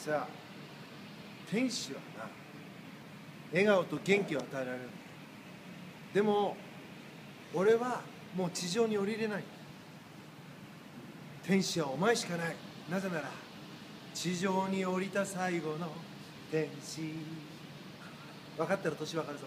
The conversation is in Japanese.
さ天使はな笑顔と元気を与えられる。でも俺はもう地上に降りれない。天使はお前しかない。なぜなら地上に降りた最後の天使。分かったら年分かるぞ。